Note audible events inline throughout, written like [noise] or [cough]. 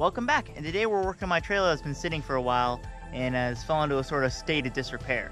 welcome back. And today we're working on my trailer that's been sitting for a while and has fallen into a sort of state of disrepair.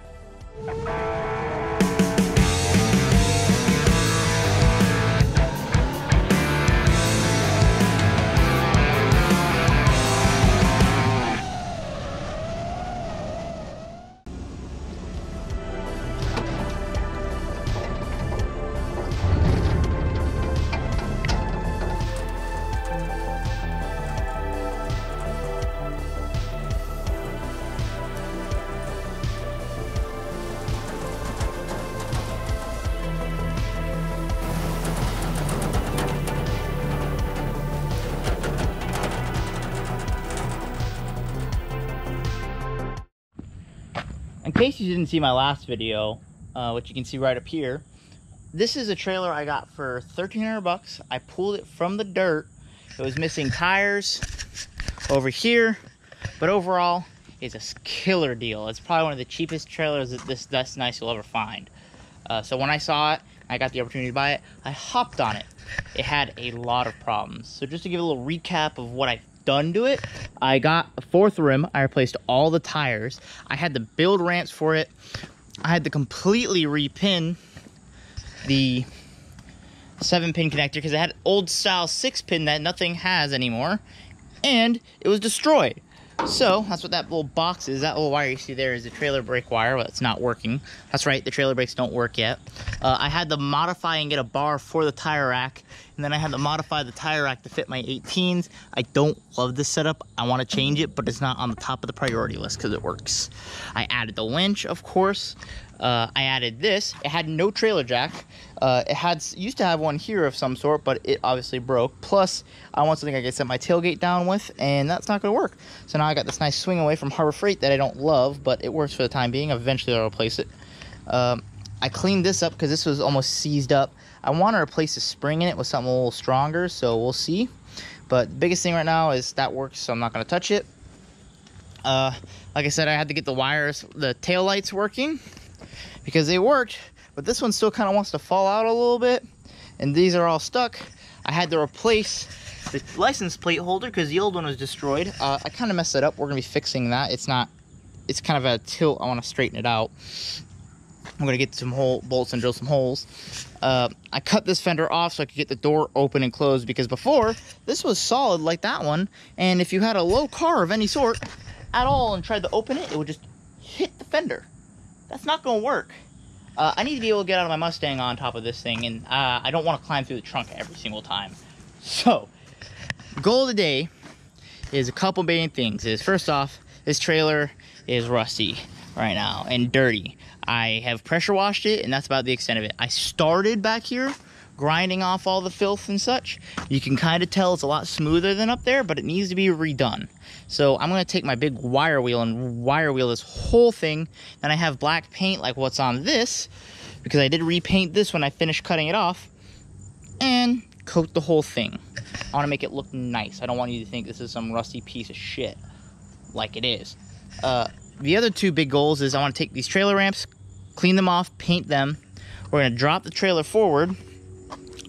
You didn't see my last video, uh, which you can see right up here, this is a trailer I got for 1300 bucks. I pulled it from the dirt. It was missing tires over here, but overall, it's a killer deal. It's probably one of the cheapest trailers that this that's nice you'll ever find. Uh, so when I saw it, I got the opportunity to buy it. I hopped on it. It had a lot of problems. So just to give a little recap of what I've done to it, I got a fourth rim. I replaced all the tires. I had to build ramps for it. I had to completely repin the seven pin connector because it had old style six pin that nothing has anymore. And it was destroyed. So that's what that little box is. That little wire you see there is the trailer brake wire, but it's not working. That's right, the trailer brakes don't work yet. Uh, I had to modify and get a bar for the tire rack, and then I had to modify the tire rack to fit my 18s. I don't love this setup. I want to change it, but it's not on the top of the priority list because it works. I added the winch, of course. Uh, I added this. It had no trailer jack. Uh, it had used to have one here of some sort, but it obviously broke. Plus, I want something I can set my tailgate down with, and that's not going to work. So now I got this nice swing away from Harbor Freight that I don't love, but it works for the time being. Eventually, I'll replace it. Um, I cleaned this up because this was almost seized up. I want to replace the spring in it with something a little stronger, so we'll see. But the biggest thing right now is that works, so I'm not going to touch it. Uh, like I said, I had to get the wires, the tail lights working because they worked, but this one still kind of wants to fall out a little bit, and these are all stuck. I had to replace the license plate holder because the old one was destroyed. Uh, I kind of messed it up. We're gonna be fixing that. It's not. It's kind of a tilt. I want to straighten it out. I'm gonna get some hole bolts and drill some holes. Uh, I cut this fender off so I could get the door open and closed because before this was solid like that one, and if you had a low car of any sort at all and tried to open it, it would just hit the fender. That's not gonna work. Uh, I need to be able to get out of my Mustang on top of this thing, and uh, I don't want to climb through the trunk every single time. So, goal of the day is a couple main things. Is first off, this trailer is rusty right now and dirty. I have pressure washed it, and that's about the extent of it. I started back here grinding off all the filth and such. You can kind of tell it's a lot smoother than up there, but it needs to be redone. So I'm going to take my big wire wheel and wire wheel this whole thing. Then I have black paint like what's on this, because I did repaint this when I finished cutting it off, and coat the whole thing. I want to make it look nice. I don't want you to think this is some rusty piece of shit, like it is. Uh, the other two big goals is I want to take these trailer ramps, clean them off, paint them. We're going to drop the trailer forward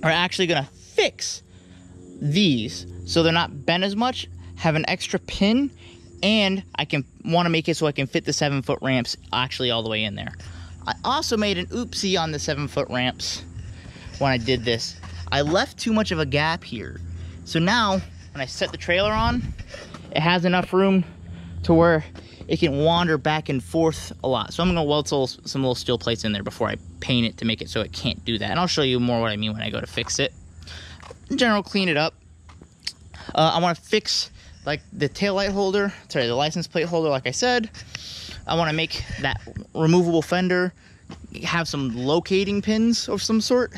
We're actually going to fix these so they're not bent as much, have an extra pin, and I can want to make it so I can fit the seven foot ramps actually all the way in there. I also made an oopsie on the seven foot ramps when I did this. I left too much of a gap here. So now when I set the trailer on, it has enough room to where it can wander back and forth a lot. So I'm gonna weld some little steel plates in there before I paint it to make it so it can't do that. And I'll show you more what I mean when I go to fix it. In general, clean it up. Uh, I wanna fix like the tail light holder, sorry, the license plate holder, like I said. I wanna make that removable fender have some locating pins of some sort.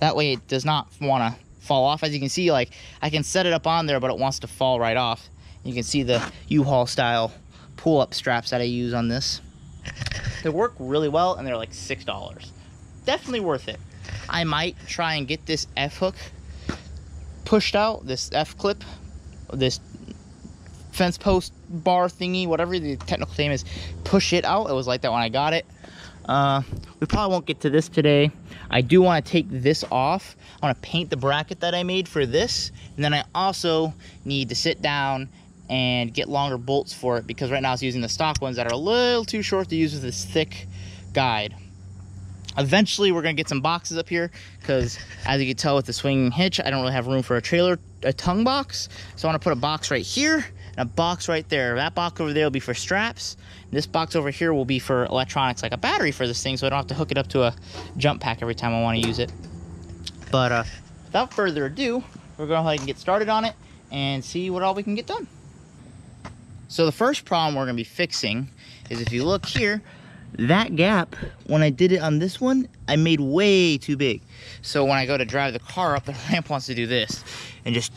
That way it does not wanna fall off. As you can see, like I can set it up on there, but it wants to fall right off. You can see the U-Haul style pull-up straps that I use on this. They work really well and they're like $6. Definitely worth it. I might try and get this F-hook pushed out, this F-clip, this fence post bar thingy, whatever the technical name is, push it out. It was like that when I got it. Uh, we probably won't get to this today. I do want to take this off. I want to paint the bracket that I made for this. And then I also need to sit down and get longer bolts for it because right now it's using the stock ones that are a little too short to use with this thick guide. Eventually, we're gonna get some boxes up here because as you can tell with the swinging hitch, I don't really have room for a trailer, a tongue box. So I wanna put a box right here and a box right there. That box over there will be for straps. This box over here will be for electronics, like a battery for this thing, so I don't have to hook it up to a jump pack every time I wanna use it. But uh, without further ado, we're going to go ahead and get started on it and see what all we can get done. So the first problem we're gonna be fixing is if you look here, that gap, when I did it on this one, I made way too big. So when I go to drive the car up, the [laughs] ramp wants to do this and just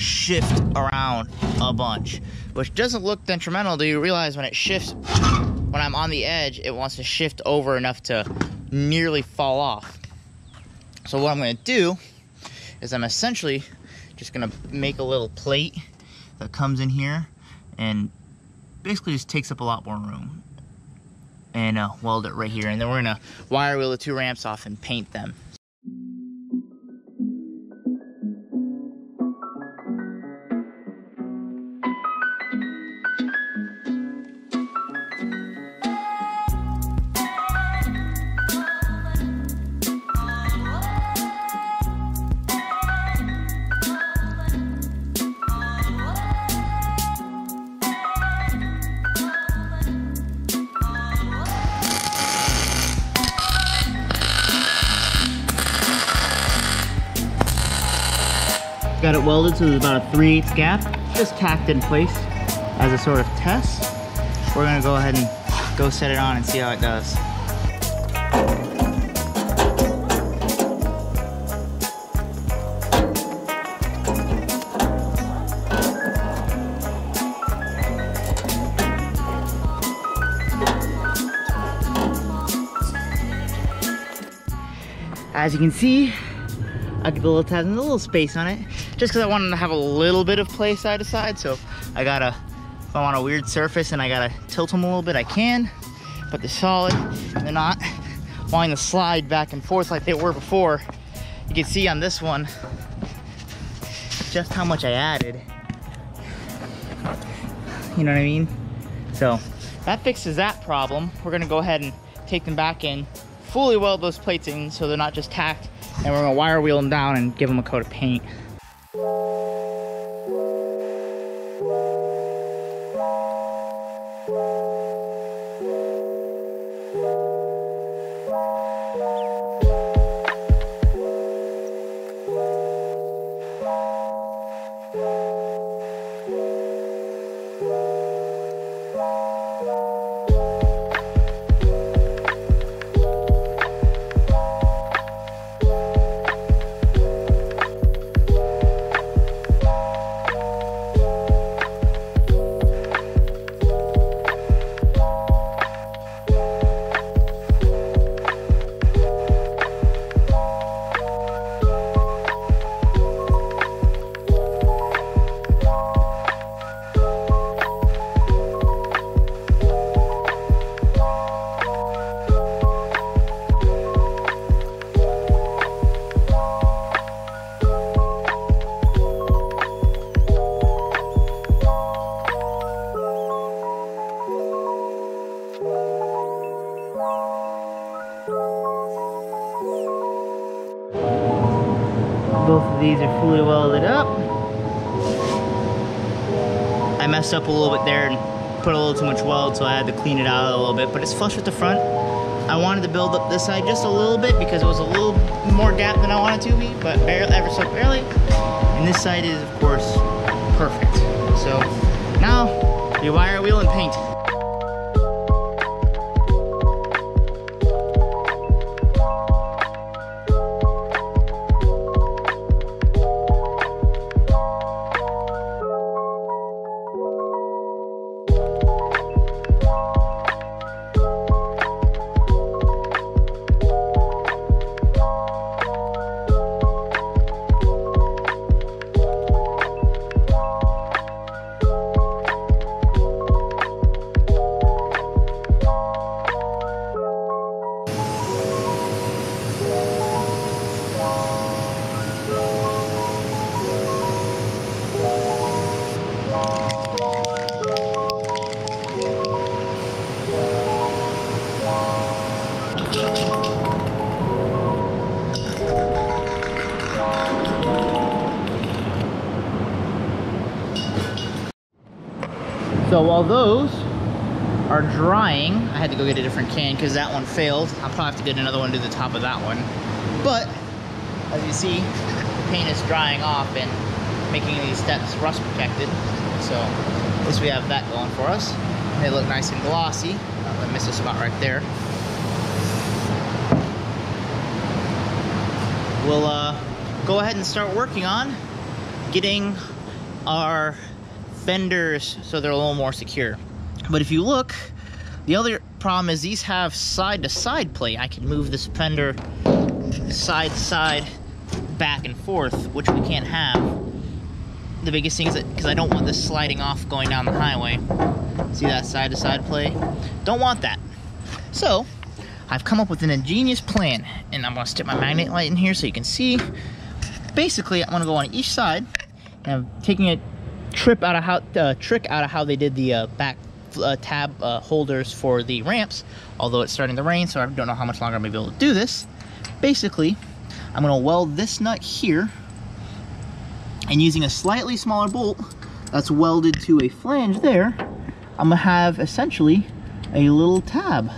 shift around a bunch, which doesn't look detrimental. Do you realize when it shifts, when I'm on the edge, it wants to shift over enough to nearly fall off. So what I'm gonna do is I'm essentially just gonna make a little plate that comes in here and basically just takes up a lot more room and uh, weld it right here and then we're gonna wire wheel the two ramps off and paint them it welded so there's about a 3 8 gap, just tacked in place as a sort of test. We're gonna go ahead and go set it on and see how it does. As you can see, I get the little tabs and a little space on it just because I wanted to have a little bit of play side to side. So I gotta, if I'm on a weird surface and I gotta tilt them a little bit, I can. But they're solid, they're not [laughs] wanting to slide back and forth like they were before. You can see on this one just how much I added. You know what I mean? So that fixes that problem. We're gonna go ahead and take them back in, fully weld those plates in so they're not just tacked, and we're gonna wire wheel them down and give them a coat of paint. Messed up a little bit there and put a little too much weld, so I had to clean it out a little bit, but it's flush with the front. I wanted to build up this side just a little bit because it was a little more gap than I wanted to be, but barely, ever so barely. And this side is, of course, perfect. So now, we wire wheel and paint. So while those are drying, I had to go get a different can because that one failed. I'll probably have to get another one to the top of that one. But, as you see, the paint is drying off and making these steps rust protected. So, at least we have that going for us. They look nice and glossy. Oh, I missed a spot right there. We'll uh, go ahead and start working on getting our fenders so they're a little more secure. But if you look, the other problem is these have side-to-side -side play. I can move this fender side to side, back and forth, which we can't have. The biggest thing is that, because I don't want this sliding off going down the highway. See that side-to-side play? Don't want that. So, I've come up with an ingenious plan, and I'm gonna stick my magnet light in here so you can see. Basically, I'm gonna go on each side, and I'm taking a trip out of how uh, trick out of how they did the uh, back uh, tab uh, holders for the ramps, although it's starting to rain, so I don't know how much longer I'm gonna be able to do this. Basically, I'm gonna weld this nut here, and using a slightly smaller bolt that's welded to a flange there, I'm gonna have essentially a little tab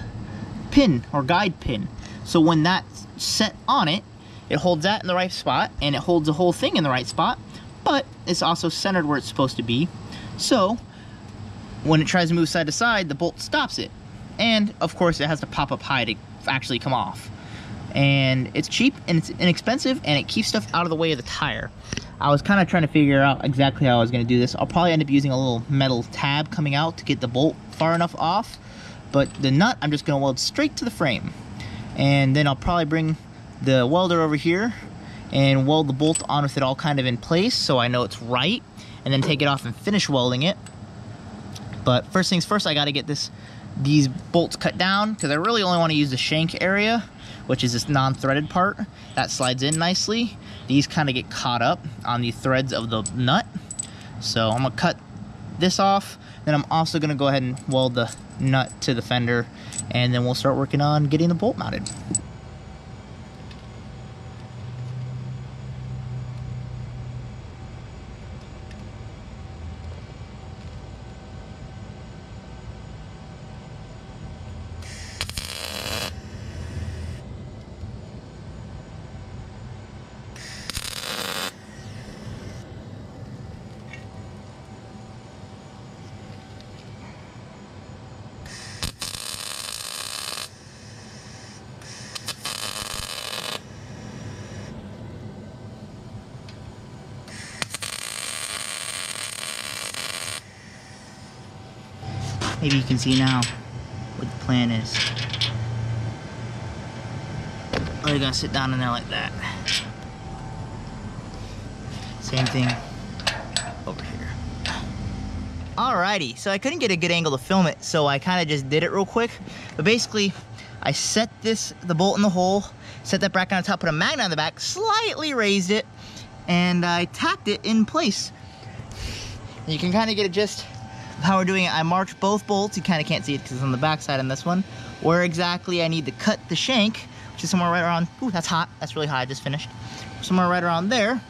pin or guide pin. So when that's set on it, it holds that in the right spot and it holds the whole thing in the right spot, but it's also centered where it's supposed to be. So when it tries to move side to side, the bolt stops it. And of course it has to pop up high to actually come off. And it's cheap and it's inexpensive and it keeps stuff out of the way of the tire. I was kind of trying to figure out exactly how I was going to do this. I'll probably end up using a little metal tab coming out to get the bolt far enough off. But the nut, I'm just going to weld straight to the frame. And then I'll probably bring the welder over here and weld the bolt on with it all kind of in place so I know it's right. And then take it off and finish welding it. But first things first, I got to get this these bolts cut down because I really only want to use the shank area, which is this non-threaded part. That slides in nicely. These kind of get caught up on the threads of the nut. So I'm to cut this off. Then I'm also to go ahead and weld the nut to the fender and then we'll start working on getting the bolt mounted. Maybe you can see now what the plan is. Oh, you're gonna sit down in there like that. Same thing over here. Alrighty, so I couldn't get a good angle to film it, so I kind of just did it real quick. But basically, I set this, the bolt in the hole, set that bracket on top, put a magnet on the back, slightly raised it, and I tacked it in place. You can kind of get a gist how we're doing it, I marked both bolts. You kind of can't see it because it's on the back side on this one. Where exactly I need to cut the shank, which is somewhere right around, ooh, that's hot. That's really hot, I just finished. Somewhere right around there.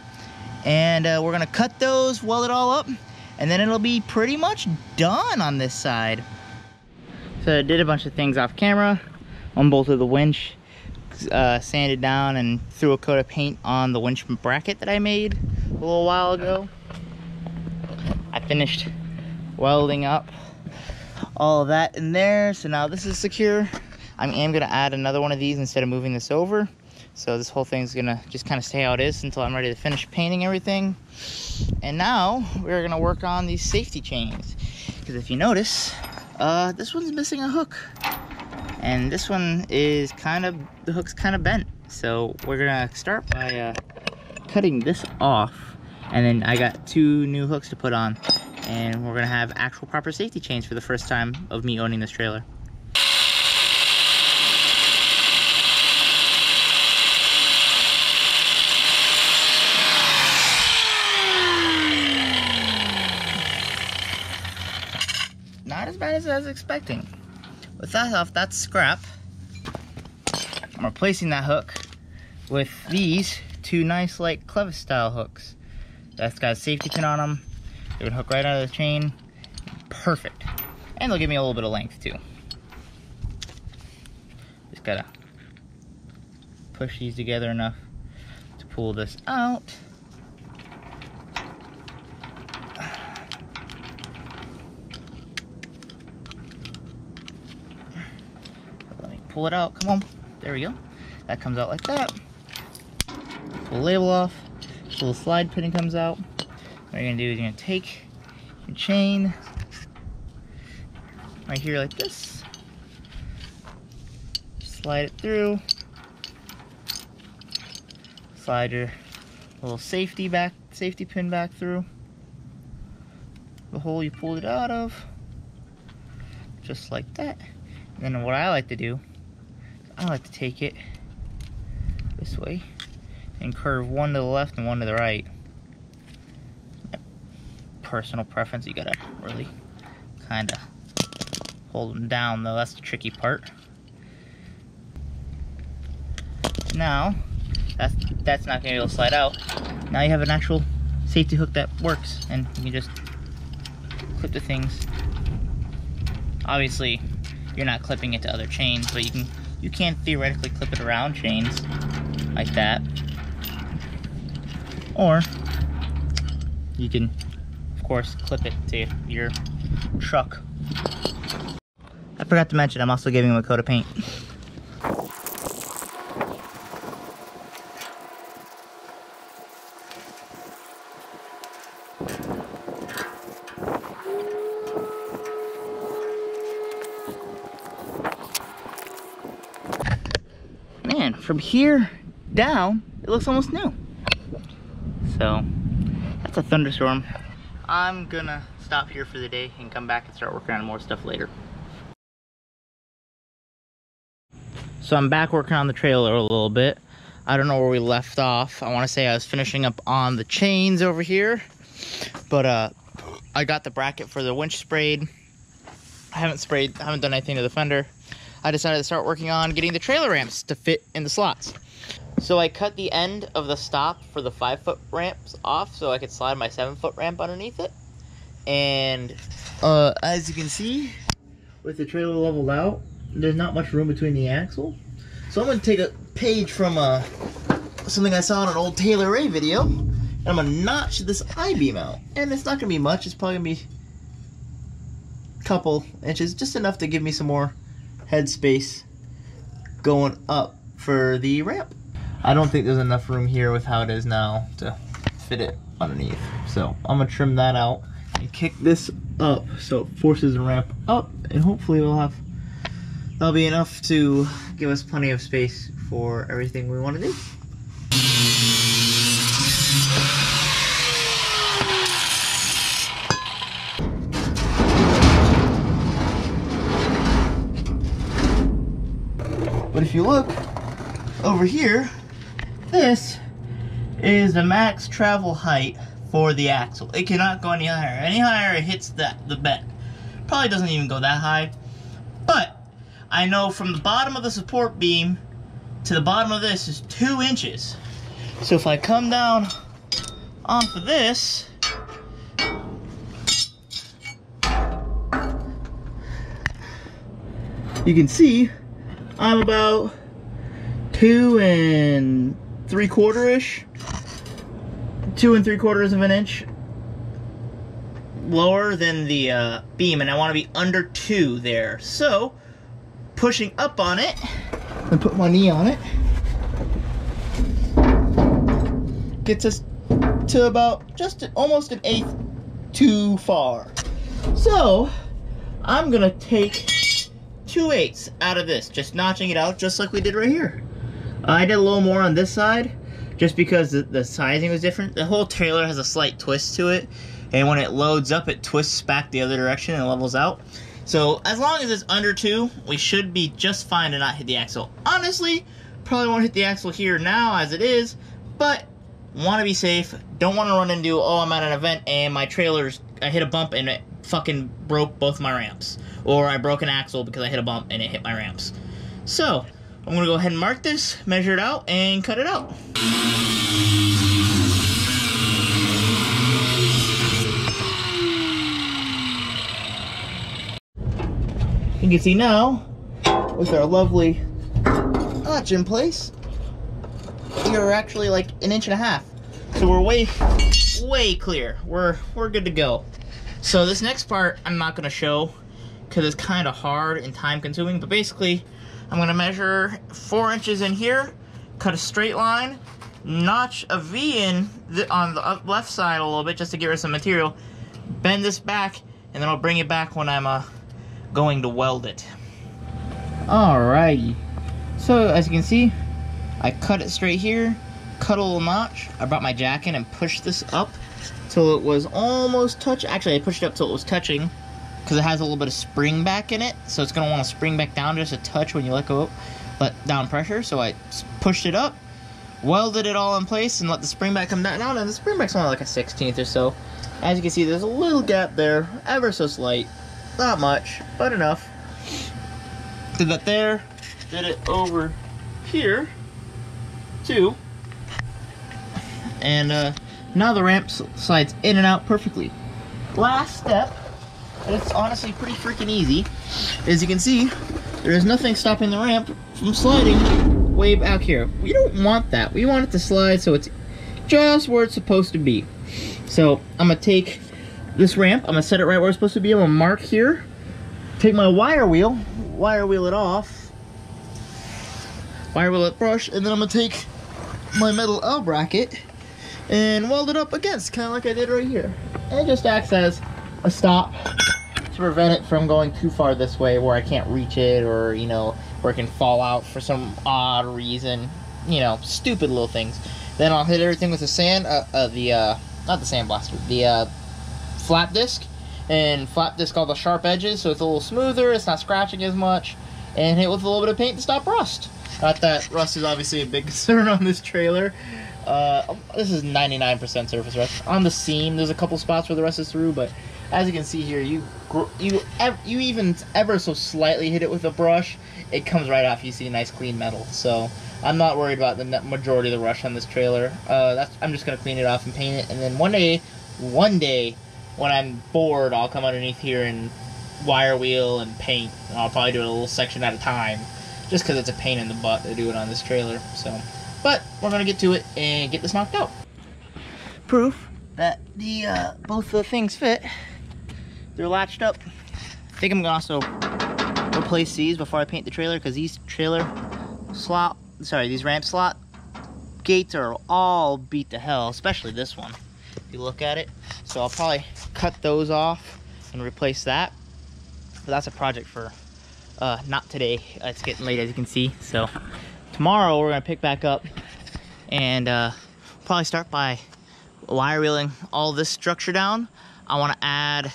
And uh, we're gonna cut those, weld it all up, and then it'll be pretty much done on this side. So I did a bunch of things off camera of the winch, uh, sanded down and threw a coat of paint on the winch bracket that I made a little while ago. I finished welding up all that in there. So now this is secure. I am gonna add another one of these instead of moving this over. So this whole thing's gonna just kind of stay how it is until I'm ready to finish painting everything. And now we're gonna work on these safety chains. Because if you notice, uh, this one's missing a hook. And this one is kind of, the hook's kind of bent. So we're gonna start by uh, cutting this off. And then I got two new hooks to put on and we're gonna have actual proper safety chains for the first time of me owning this trailer. Not as bad as I was expecting. With that off, that's scrap. I'm replacing that hook with these two nice like Clevis style hooks. That's got a safety pin on them it would hook right out of the chain perfect. And they'll give me a little bit of length too. Just gotta push these together enough to pull this out. Let me pull it out, come on. There we go. That comes out like that. Pull the label off. Little slide pinning comes out. What you're gonna do is you're gonna take your chain right here like this. Slide it through. Slide your little safety back, safety pin back through the hole you pulled it out of. Just like that. And then what I like to do, I like to take it this way and curve one to the left and one to the right. Personal preference, you gotta really kind of hold them down though, that's the tricky part. Now, that's, that's not gonna be able to slide out. Now you have an actual safety hook that works and you can just clip the things. Obviously, you're not clipping it to other chains, but you can you can theoretically clip it around chains like that. Or you can, course, clip it to your truck. I forgot to mention, I'm also giving him a coat of paint. Man, from here down, it looks almost new. So, that's a thunderstorm. I'm gonna stop here for the day and come back and start working on more stuff later. So I'm back working on the trailer a little bit. I don't know where we left off. I want to say I was finishing up on the chains over here. But uh, I got the bracket for the winch sprayed. I haven't sprayed, I haven't done anything to the fender. I decided to start working on getting the trailer ramps to fit in the slots. So I cut the end of the stop for the five foot ramps off so I could slide my seven foot ramp underneath it. And uh, as you can see, with the trailer leveled out, there's not much room between the axle. So I'm gonna take a page from uh, something I saw in an old Taylor Ray video, and I'm gonna notch this I-beam out. And it's not gonna be much, it's probably gonna be a couple inches, just enough to give me some more head space going up for the ramp. I don't think there's enough room here with how it is now to fit it underneath. So I'm gonna trim that out and kick this up so it forces the ramp up and hopefully we'll have that'll be enough to give us plenty of space for everything we want to do. But if you look over here, this is the max travel height for the axle. It cannot go any higher. Any higher, it hits the, the bed. Probably doesn't even go that high. But I know from the bottom of the support beam to the bottom of this is two inches. So if I come down off of this, you can see I'm about two and three quarter ish, two and three quarters of an inch lower than the uh, beam, and I want to be under two there. So, pushing up on it, and put my knee on it, gets us to about just almost an eighth too far. So, I'm gonna take two eighths out of this, just notching it out just like we did right here. Uh, I did a little more on this side, just because the, the sizing was different. The whole trailer has a slight twist to it, and when it loads up, it twists back the other direction and levels out. So as long as it's under two, we should be just fine to not hit the axle. Honestly, probably won't hit the axle here now as it is, but want to be safe. Don't want to run into, oh, I'm at an event and my trailer's, I hit a bump and it fucking broke both my ramps. Or I broke an axle because I hit a bump and it hit my ramps. So, I'm to go ahead and mark this, measure it out, and cut it out. you can see now, with our lovely notch in place, we are actually like an inch and a half. So we're way, way clear. We're, we're good to go. So this next part I'm not gonna show because it's kind of hard and time consuming, but basically I'm gonna measure four inches in here, cut a straight line, notch a V in the, on the left side a little bit just to get rid of some material, bend this back, and then I'll bring it back when I'm uh, going to weld it. Alrighty. So as you can see, I cut it straight here, cut a little notch. I brought my jack in and pushed this up till it was almost touch. Actually, I pushed it up till it was touching because it has a little bit of spring back in it. So it's going to want to spring back down just a touch when you let go, let down pressure. So I pushed it up, welded it all in place, and let the spring back come down. And the spring back's only like a 16th or so. As you can see, there's a little gap there, ever so slight. Not much, but enough. Did that there, did it over here, too. And uh, now the ramp slides in and out perfectly. Last step, and it's honestly pretty freaking easy. As you can see, there is nothing stopping the ramp from sliding way back here. We don't want that. We want it to slide so it's just where it's supposed to be. So I'm gonna take this ramp, I'm gonna set it right where it's supposed to be. I'm gonna mark here, take my wire wheel, wire wheel it off, wire wheel it brush, and then I'm gonna take my metal L bracket and weld it up against, kind of like I did right here. And it just acts as a stop to prevent it from going too far this way where I can't reach it or, you know, where it can fall out for some odd reason. You know, stupid little things. Then I'll hit everything with the sand, uh, uh, the, uh, not the sandblaster, the uh, flap disc. And flap disc all the sharp edges, so it's a little smoother, it's not scratching as much. And hit with a little bit of paint to stop rust. Not that rust is obviously a big [laughs] concern on this trailer. Uh, this is 99% surface rust. On the seam, there's a couple spots where the rust is through, but as you can see here, you you you even ever so slightly hit it with a brush, it comes right off. You see nice clean metal. So I'm not worried about the majority of the rush on this trailer. Uh, that's, I'm just gonna clean it off and paint it, and then one day, one day, when I'm bored, I'll come underneath here and wire wheel and paint. And I'll probably do it a little section at a time, just because it's a pain in the butt to do it on this trailer. So, but we're gonna get to it and get this knocked out. Proof that the uh, both the things fit. They're latched up. I think I'm gonna also replace these before I paint the trailer because these trailer slot sorry, these ramp slot gates are all beat to hell, especially this one. If you look at it. So I'll probably cut those off and replace that. But that's a project for uh, not today. Uh, it's getting late as you can see. So tomorrow we're gonna pick back up and uh, probably start by wire wheeling all this structure down. I wanna add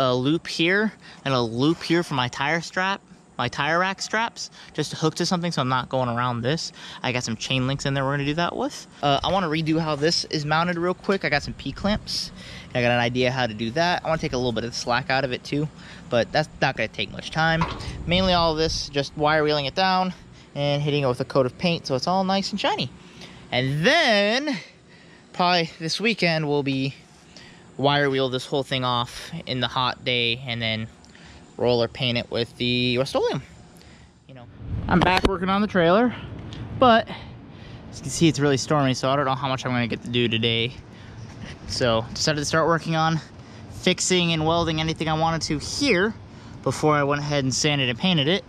a loop here and a loop here for my tire strap my tire rack straps just to hook to something so I'm not going around this. I got some chain links in there we're gonna do that with. Uh, I wanna redo how this is mounted real quick. I got some P-clamps. I got an idea how to do that. I wanna take a little bit of slack out of it too, but that's not gonna take much time. Mainly all this, just wire wheeling it down and hitting it with a coat of paint so it's all nice and shiny. And then, probably this weekend we'll be wire wheel this whole thing off in the hot day and then roller paint it with the Rust-Oleum. You know, I'm back working on the trailer, but as you can see, it's really stormy, so I don't know how much I'm gonna get to do today. So decided to start working on fixing and welding anything I wanted to here before I went ahead and sanded and painted it.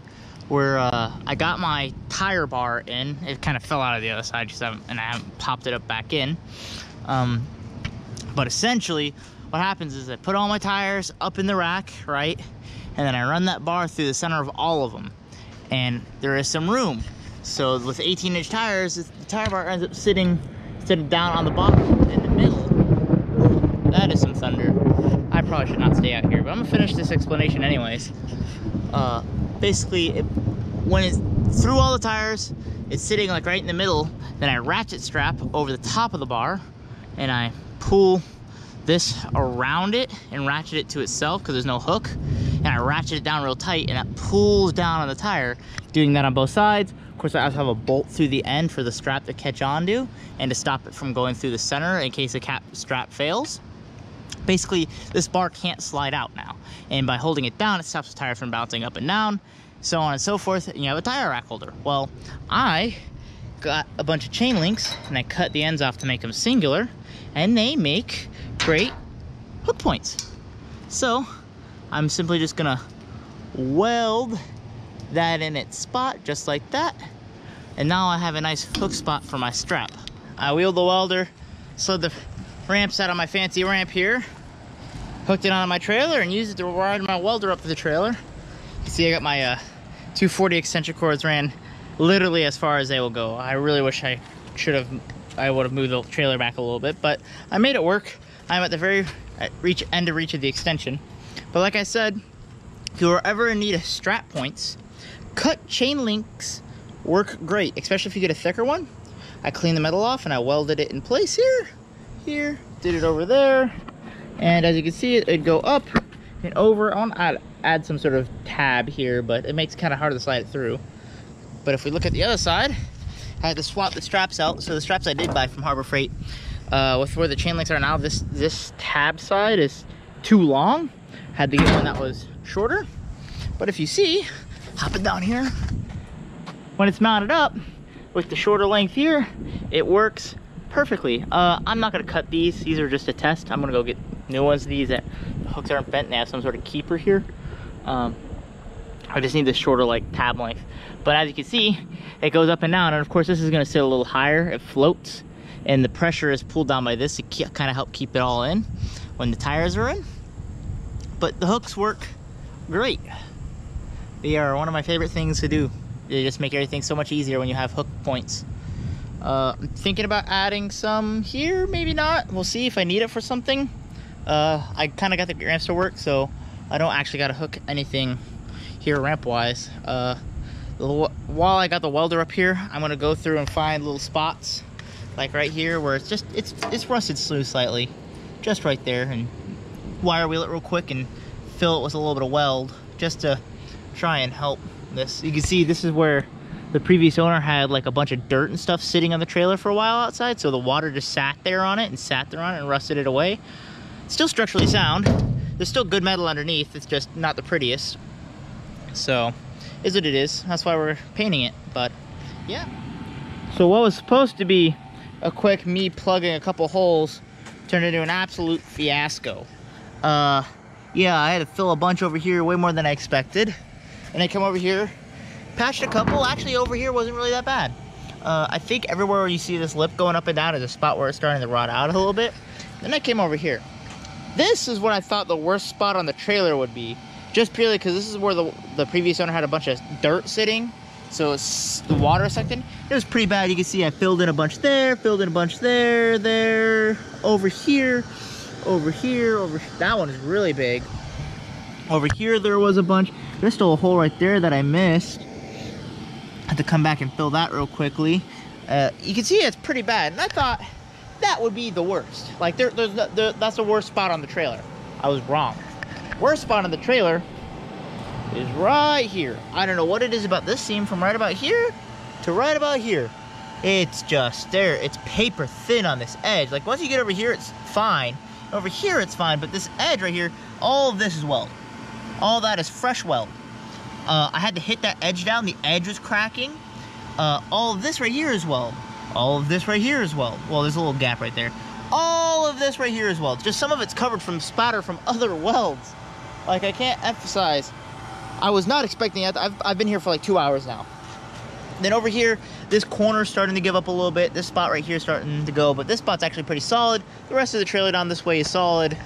Where uh, I got my tire bar in, it kind of fell out of the other side haven't, and I haven't popped it up back in. Um, but essentially, what happens is I put all my tires up in the rack, right? and then I run that bar through the center of all of them. And there is some room. So with 18 inch tires, the tire bar ends up sitting, sitting down on the bottom in the middle. That is some thunder. I probably should not stay out here, but I'm gonna finish this explanation anyways. Uh, basically, it, when it's through all the tires, it's sitting like right in the middle. Then I ratchet strap over the top of the bar and I pull this around it and ratchet it to itself because there's no hook and I ratchet it down real tight and it pulls down on the tire doing that on both sides of course I also have a bolt through the end for the strap to catch onto and to stop it from going through the center in case the cap strap fails basically this bar can't slide out now. And by holding it down, it stops the tire from bouncing up and down, so on and so forth, and you have a tire rack holder. Well, I got a bunch of chain links and I cut the ends off to make them singular, and they make great hook points. So I'm simply just gonna weld that in its spot just like that. And now I have a nice hook spot for my strap. I wheeled the welder, slid the ramps out on my fancy ramp here, hooked it onto my trailer and used it to ride my welder up to the trailer. You see I got my uh, 240 extension cords ran literally as far as they will go. I really wish I should have, I would have moved the trailer back a little bit, but I made it work. I'm at the very reach end of reach of the extension. But like I said, if you are ever in need of strap points, cut chain links work great, especially if you get a thicker one. I cleaned the metal off and I welded it in place here, here, did it over there. And as you can see, it, it'd go up and over. I want to add, add some sort of tab here, but it makes it kind of hard to slide it through. But if we look at the other side, I had to swap the straps out. So the straps I did buy from Harbor Freight, uh, with where the chain links are now, this, this tab side is too long. Had to get one that was shorter. But if you see, hopping down here, when it's mounted up with the shorter length here, it works perfectly. Uh, I'm not gonna cut these. These are just a test. I'm gonna go get new ones. These that the hooks aren't bent. They have some sort of keeper here. Um, I just need the shorter like tab length. But as you can see, it goes up and down. And of course, this is gonna sit a little higher. It floats and the pressure is pulled down by this to kind of help keep it all in when the tires are in. But the hooks work great. They are one of my favorite things to do. They just make everything so much easier when you have hook points. Uh, I'm thinking about adding some here, maybe not. We'll see if I need it for something. Uh, I kind of got the ramps to work, so I don't actually got to hook anything here ramp-wise. Uh, while I got the welder up here, I'm gonna go through and find little spots, like right here, where it's just it's it's rusted smooth slightly, just right there, and wire wheel it real quick and fill it with a little bit of weld, just to try and help this. You can see this is where the previous owner had like a bunch of dirt and stuff sitting on the trailer for a while outside, so the water just sat there on it and sat there on it and rusted it away. Still structurally sound. There's still good metal underneath, it's just not the prettiest. So, is what it is. That's why we're painting it, but yeah. So what was supposed to be a quick me plugging a couple holes turned into an absolute fiasco. Uh, yeah, I had to fill a bunch over here, way more than I expected. And I come over here, patched a couple. Actually, over here wasn't really that bad. Uh, I think everywhere you see this lip going up and down is a spot where it's starting to rot out a little bit. Then I came over here. This is what I thought the worst spot on the trailer would be just purely because this is where the, the previous owner had a bunch of dirt sitting so the water section it was pretty bad. You can see i filled in a bunch there filled in a bunch there there over here over here over that one is really big. Over here there was a bunch. There's still a hole right there that i missed. Had to come back and fill that real quickly. Uh, you can see it's pretty bad and i thought that would be the worst. Like there, there's the, that's the worst spot on the trailer. I was wrong Worst spot on the trailer is right here. I don't know what it is about this seam from right about here to right about here. It's just there. It's paper thin on this edge. Like once you get over here, it's fine. Over here, it's fine. But this edge right here, all of this is weld. All that is fresh weld. Uh, I had to hit that edge down. The edge was cracking. Uh, all of this right here is weld. All of this right here is weld. Well, there's a little gap right there. All of this right here is weld. Just some of it's covered from spatter from [laughs] other welds. Like, I can't emphasize. I was not expecting it. I've, I've been here for like two hours now. Then over here, this corner's starting to give up a little bit. This spot right here is starting to go, but this spot's actually pretty solid. The rest of the trailer down this way is solid.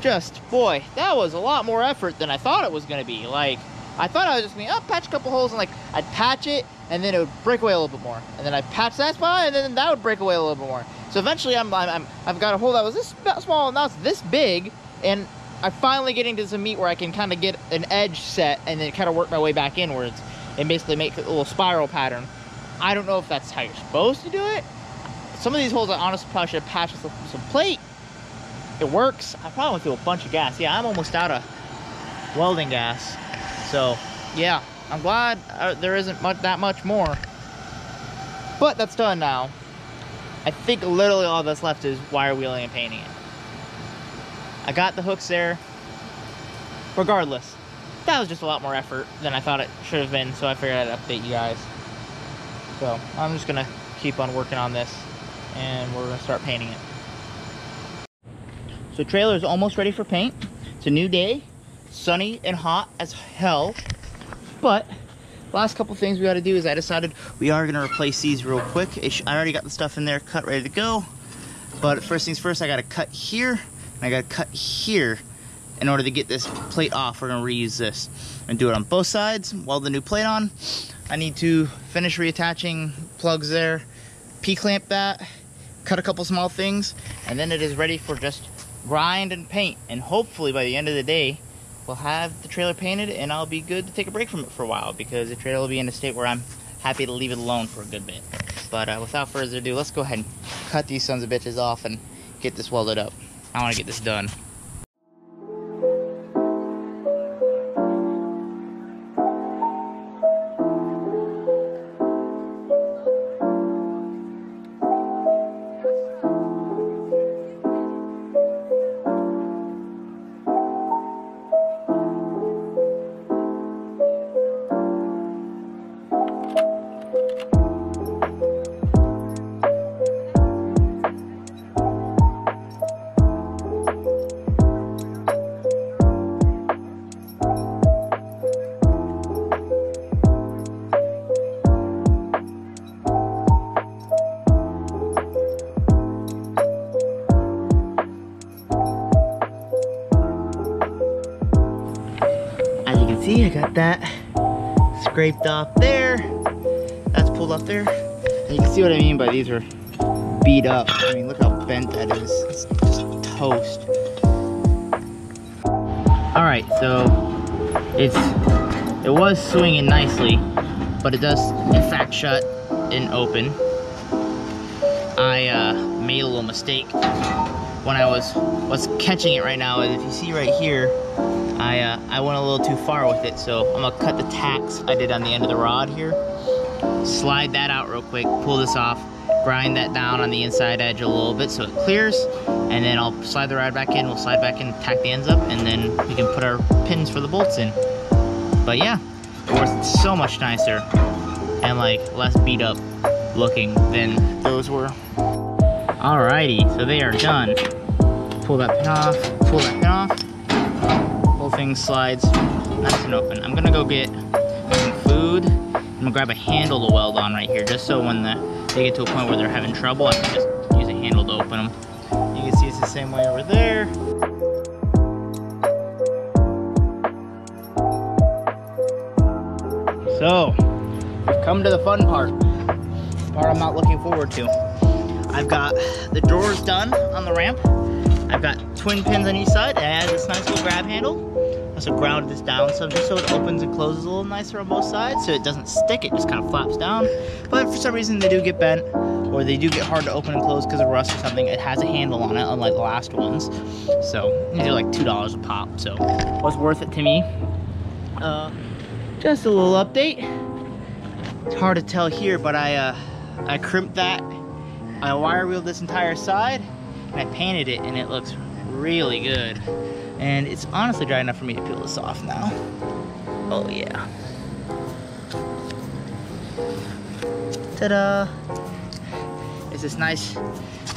Just, boy, that was a lot more effort than I thought it was gonna be. Like, I thought I was just gonna oh, patch a couple holes and like, I'd patch it and then it would break away a little bit more. And then I'd patch that spot and then that would break away a little bit more. So eventually I'm, I'm, I'm I've got a hole that was this small and now it's this big and I'm finally getting to some meat where I can kind of get an edge set and then kind of work my way back inwards and basically make a little spiral pattern. I don't know if that's how you're supposed to do it. Some of these holes I honestly probably should have patched with some plate. It works. I probably went through a bunch of gas. Yeah, I'm almost out of welding gas. So, yeah, I'm glad uh, there isn't much, that much more. But that's done now. I think literally all that's left is wire wheeling and painting it. I got the hooks there. Regardless, that was just a lot more effort than I thought it should have been, so I figured I'd update you guys. So I'm just gonna keep on working on this and we're gonna start painting it. So trailer is almost ready for paint. It's a new day, sunny and hot as hell, but last couple things we gotta do is I decided we are gonna replace these real quick. I already got the stuff in there cut ready to go, but first things first, I gotta cut here and I gotta cut here in order to get this plate off. We're gonna reuse this and do it on both sides, weld the new plate on. I need to finish reattaching plugs there, P-clamp that, cut a couple small things, and then it is ready for just grind and paint. And hopefully by the end of the day, we'll have the trailer painted and I'll be good to take a break from it for a while because the trailer will be in a state where I'm happy to leave it alone for a good bit. But uh, without further ado, let's go ahead and cut these sons of bitches off and get this welded up. I want to get this done. Scraped off there. That's pulled off there. And you can see what I mean by these are beat up. I mean, look how bent that is. It's just toast. All right, so it's it was swinging nicely, but it does in fact shut and open. I uh, made a little mistake when I was was catching it right now. And if you see right here, I, uh, I went a little too far with it, so I'm gonna cut the tacks I did on the end of the rod here. Slide that out real quick, pull this off, grind that down on the inside edge a little bit so it clears, and then I'll slide the rod back in, we'll slide back in, tack the ends up, and then we can put our pins for the bolts in. But yeah, it works so much nicer and like less beat up looking than those were. Alrighty, so they are done. Pull that pin off, pull that pin off, thing slides nice and open. I'm gonna go get some food. I'm gonna grab a handle to weld on right here, just so when the, they get to a point where they're having trouble, I can just use a handle to open them. You can see it's the same way over there. So, we've come to the fun part. Part I'm not looking forward to. I've got the drawers done on the ramp. I've got twin pins on each side. It has this nice little grab handle also grounded this down some just so it opens and closes a little nicer on both sides so it doesn't stick, it just kind of flaps down. But for some reason they do get bent or they do get hard to open and close because of rust or something. It has a handle on it, unlike the last ones. So these are like $2 a pop, so was worth it to me. Uh, just a little update. It's hard to tell here, but I, uh, I crimped that. I wire wheeled this entire side and I painted it and it looks really good. And it's honestly dry enough for me to peel this off now. Oh yeah. Ta-da! It's this nice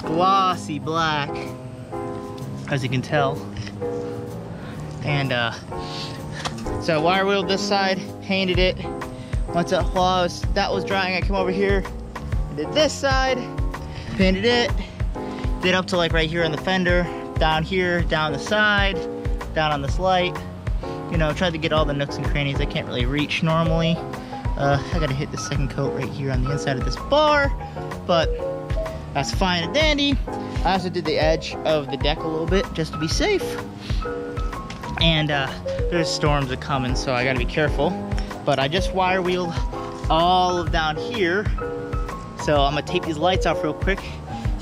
glossy black, as you can tell. And uh, so I wire wheeled this side, painted it. Once that, while was, that was drying, I came over here did this side, painted it, did up to like right here on the fender, down here, down the side, down on this light. You know, tried to get all the nooks and crannies I can't really reach normally. Uh, I gotta hit the second coat right here on the inside of this bar, but that's fine and dandy. I also did the edge of the deck a little bit just to be safe. And uh, there's storms are coming, so I gotta be careful. But I just wire wheeled all down here. So I'm gonna tape these lights off real quick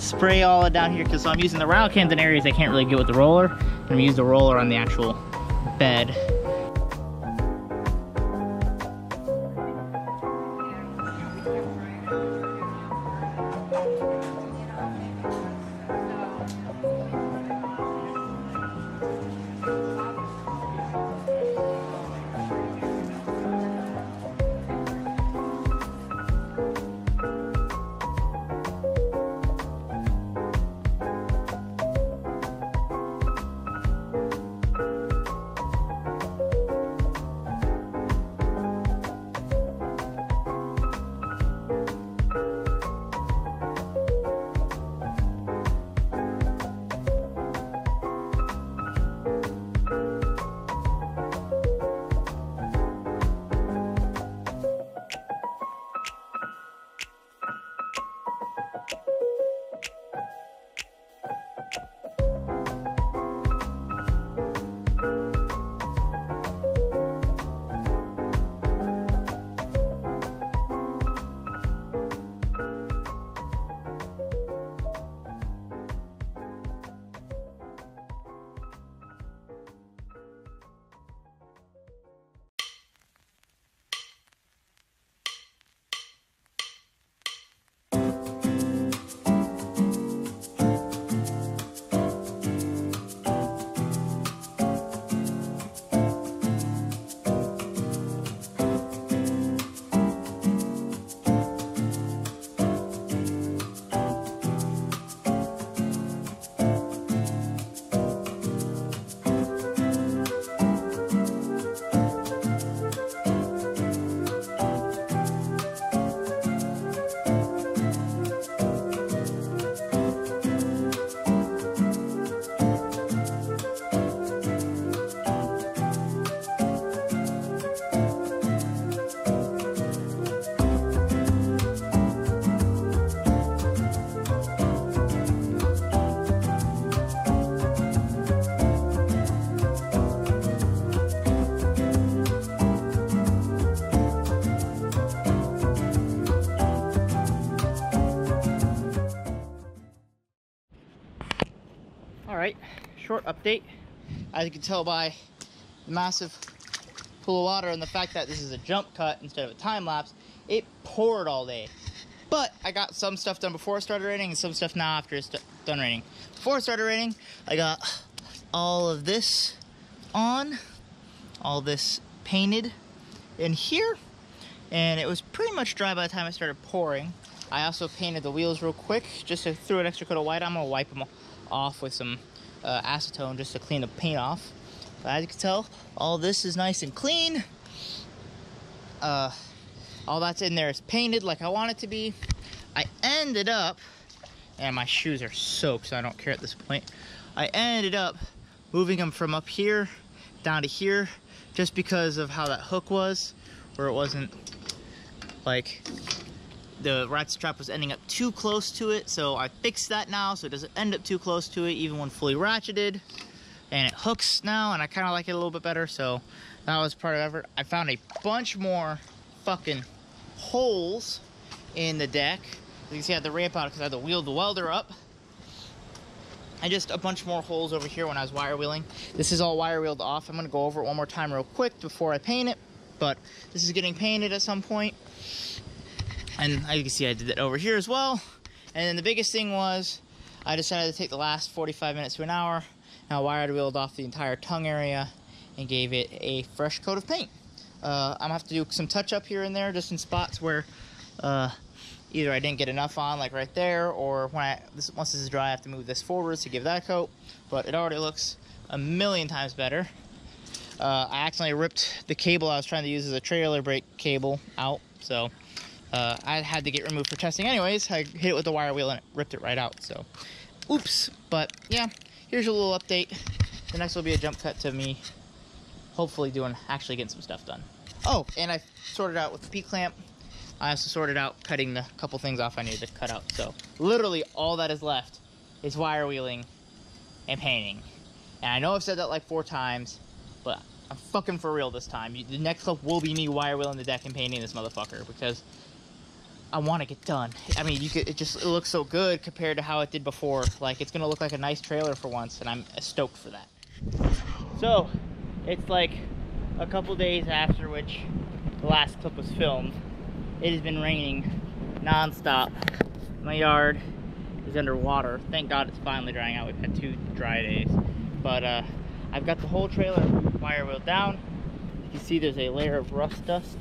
spray all down here because I'm using the rattle cans in areas I can't really get with the roller. I'm gonna use the roller on the actual bed. Short update. As you can tell by the massive pool of water and the fact that this is a jump cut instead of a time lapse, it poured all day. But I got some stuff done before it started raining and some stuff now after it's done raining. Before it started raining, I got all of this on, all this painted in here, and it was pretty much dry by the time I started pouring. I also painted the wheels real quick just to throw an extra coat of white. I'm gonna wipe them off with some uh, acetone just to clean the paint off. But as you can tell, all this is nice and clean. Uh, all that's in there is painted like I want it to be. I ended up, and my shoes are soaked, so I don't care at this point. I ended up moving them from up here down to here just because of how that hook was, where it wasn't like the ratchet strap was ending up too close to it. So I fixed that now so it doesn't end up too close to it even when fully ratcheted. And it hooks now and I kind of like it a little bit better. So that was part of effort. I found a bunch more fucking holes in the deck. You can see I had the ramp out because I had to wheel the welder up. And just a bunch more holes over here when I was wire wheeling. This is all wire wheeled off. I'm gonna go over it one more time real quick before I paint it. But this is getting painted at some point. And as you can see, I did that over here as well. And then the biggest thing was I decided to take the last 45 minutes to an hour and I wired wheeled off the entire tongue area and gave it a fresh coat of paint. Uh, I'm gonna have to do some touch up here and there just in spots where uh, either I didn't get enough on, like right there, or when I this, once this is dry, I have to move this forward to give that coat. But it already looks a million times better. Uh, I accidentally ripped the cable I was trying to use as a trailer brake cable out, so uh, I had to get removed for testing anyways. I hit it with the wire wheel and it ripped it right out, so oops. But yeah, here's a little update. The next will be a jump cut to me hopefully doing actually getting some stuff done. Oh, and I sorted out with the P-clamp I also sorted out cutting the couple things off I needed to cut out. So literally all that is left is wire wheeling and painting. And I know I've said that like four times, but I'm fucking for real this time. The next clip will be me wire wheeling the deck and painting this motherfucker because I want to get done. I mean, you could, it just it looks so good compared to how it did before. Like it's gonna look like a nice trailer for once, and I'm stoked for that. So it's like a couple days after which the last clip was filmed it has been raining non-stop. My yard is underwater. Thank God it's finally drying out. We've had two dry days. But uh, I've got the whole trailer wire wheel down. You can see there's a layer of rust dust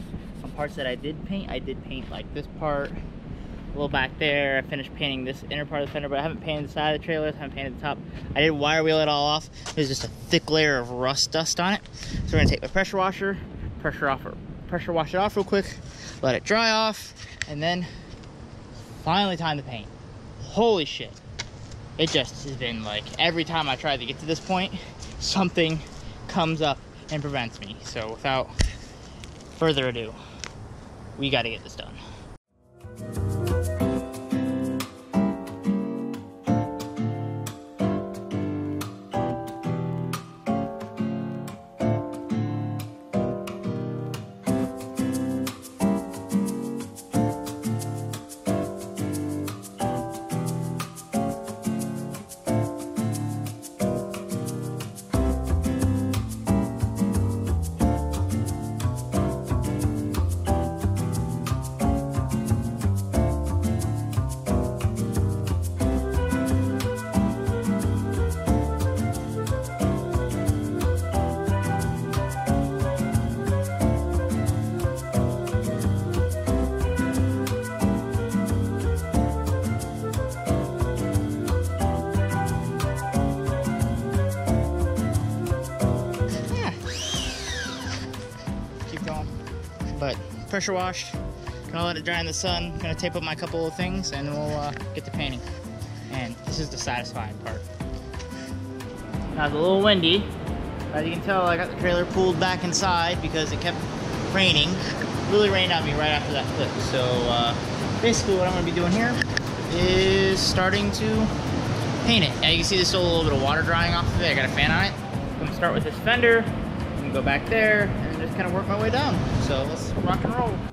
parts that I did paint. I did paint like this part, a little back there. I finished painting this inner part of the fender, but I haven't painted the side of the trailer. I haven't painted the top. I did wire wheel it all off. There's just a thick layer of rust dust on it. So we're gonna take my pressure washer, pressure off, pressure wash it off real quick, let it dry off, and then finally time to paint. Holy shit. It just has been like every time I try to get to this point, something comes up and prevents me. So without further ado, we got to get this done. Pressure washed. Gonna let it dry in the sun. Gonna tape up my couple of things and we'll uh, get to painting. And this is the satisfying part. Now it's a little windy. As you can tell, I got the trailer pulled back inside because it kept raining. It really rained on me right after that clip. So uh, basically what I'm gonna be doing here is starting to paint it. Now you can see there's still a little bit of water drying off of it. I got a fan on it. I'm gonna start with this fender. I'm gonna go back there kind of work my way down. So let's rock and roll.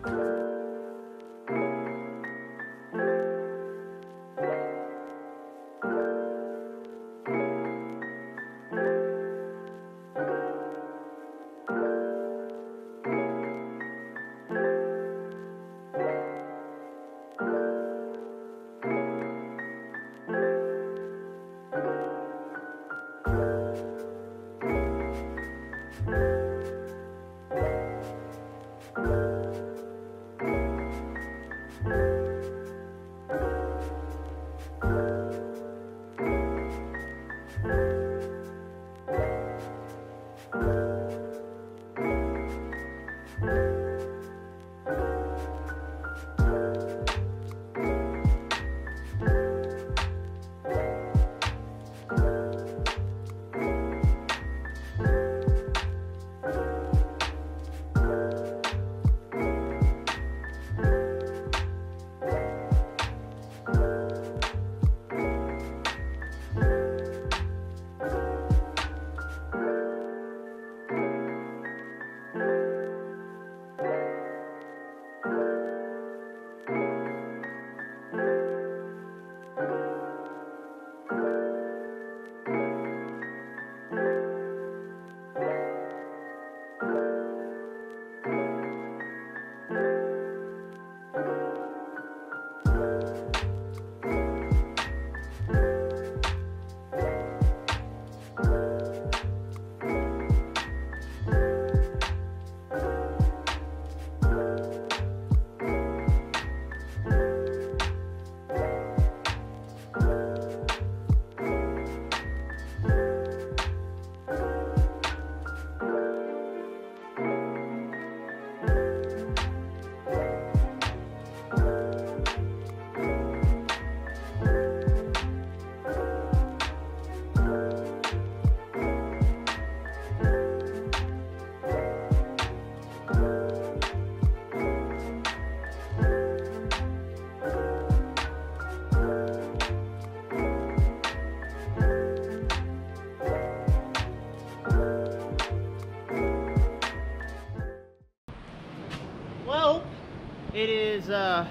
It is uh,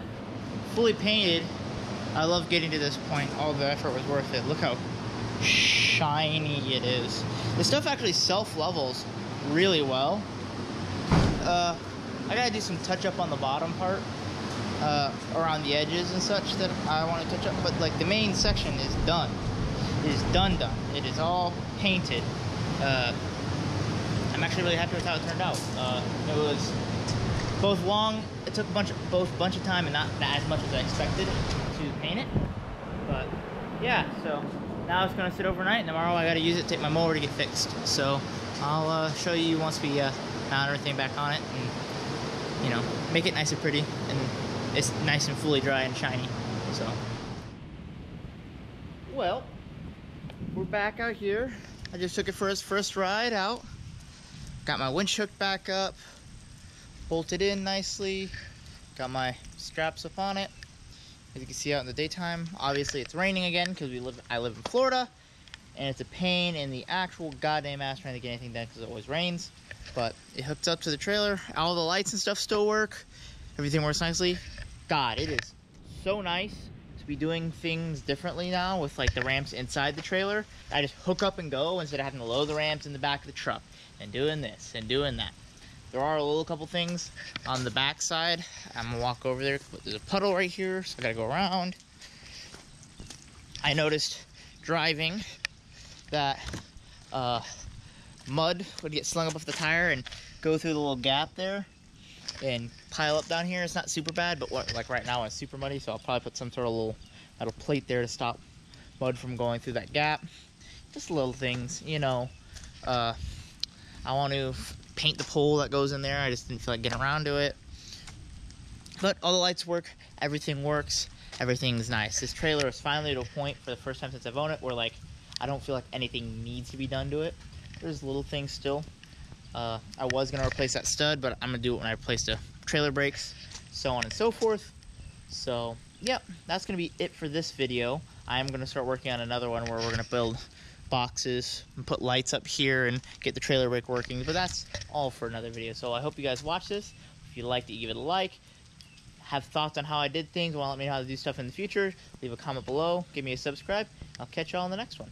fully painted. I love getting to this point. All the effort was worth it. Look how shiny it is. The stuff actually self-levels really well. Uh, I gotta do some touch up on the bottom part, uh, around the edges and such that I want to touch up. But like the main section is done. It is done done. It is all painted. Uh, I'm actually really happy with how it turned out. Uh, it was both long. It took a bunch of both bunch of time and not, as much as I expected to paint it. But yeah, so now it's gonna sit overnight. And tomorrow I gotta use it to take my mower to get fixed. So I'll uh, show you once we uh, mount everything back on it and you know make it nice and pretty and it's nice and fully dry and shiny. So well, we're back out here. I just took it for its first ride out. Got my winch hooked back up, bolted in nicely. Got my straps up on it. As you can see out in the daytime, obviously it's raining again because we live. I live in Florida, and it's a pain in the actual goddamn ass trying to get anything done because it always rains. But it hooked up to the trailer. All the lights and stuff still work. Everything works nicely. God, it is so nice to be doing things differently now with like the ramps inside the trailer. I just hook up and go instead of having to load the ramps in the back of the truck and doing this and doing that. There are a little couple things on the back side. I'm gonna walk over there. There's a puddle right here, so I gotta go around. I noticed driving that uh, mud would get slung up off the tire and go through the little gap there and pile up down here. It's not super bad, but what, like right now it's super muddy, so I'll probably put some sort of little metal plate there to stop mud from going through that gap. Just little things, you know. Uh, I want to paint the pole that goes in there. I just didn't feel like getting around to it. But all the lights work, everything works, everything's nice. This trailer is finally to a point for the first time since I've owned it where like I don't feel like anything needs to be done to it. There's little things still. Uh, I was gonna replace that stud, but I'm gonna do it when I replace the trailer brakes, so on and so forth. So, yep, that's gonna be it for this video. I am gonna start working on another one where we're gonna build boxes and put lights up here and get the trailer brake working, but that's all for another video. So I hope you guys watch this. If you liked it, give it a like. Have thoughts on how I did things, want to let me know how to do stuff in the future, leave a comment below, give me a subscribe. I'll catch y'all in the next one.